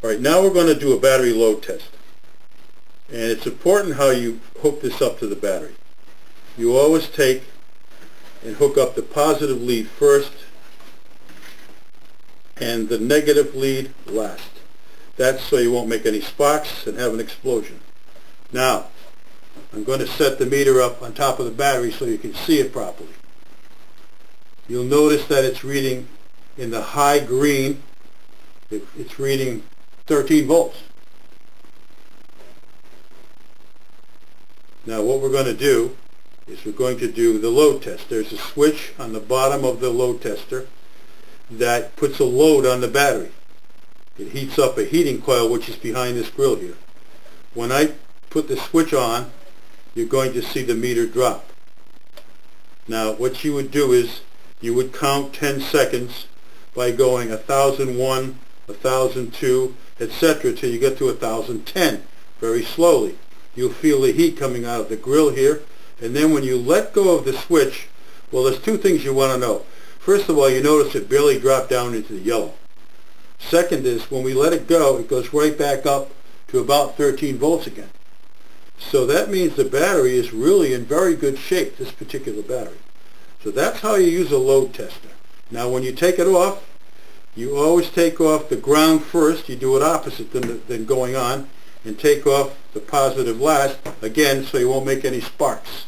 All right, now we're going to do a battery load test. And it's important how you hook this up to the battery. You always take and hook up the positive lead first and the negative lead last. That's so you won't make any sparks and have an explosion. Now, I'm going to set the meter up on top of the battery so you can see it properly. You'll notice that it's reading in the high green, it's reading 13 volts. Now what we're going to do is we're going to do the load test. There's a switch on the bottom of the load tester that puts a load on the battery. It heats up a heating coil which is behind this grill here. When I put the switch on, you're going to see the meter drop. Now what you would do is you would count 10 seconds by going 1001, 1002, etc. till you get to 1010 very slowly. You'll feel the heat coming out of the grill here and then when you let go of the switch, well there's two things you want to know. First of all, you notice it barely dropped down into the yellow. Second is when we let it go, it goes right back up to about 13 volts again. So that means the battery is really in very good shape, this particular battery. So that's how you use a load tester. Now when you take it off, you always take off the ground first. You do it opposite than, than going on and take off the positive last, again, so you won't make any sparks.